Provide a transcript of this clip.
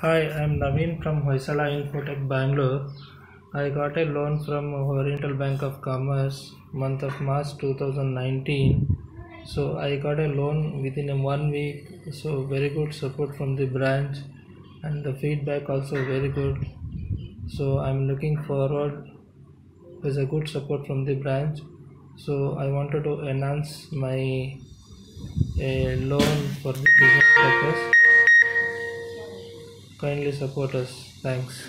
Hi, I'm Naveen from Hoysala Infotech Bangalore. I got a loan from Oriental Bank of Commerce month of March 2019. So I got a loan within a one week. So very good support from the branch and the feedback also very good. So I'm looking forward with a good support from the branch. So I wanted to enhance my a loan for the business purpose kindly support us. Thanks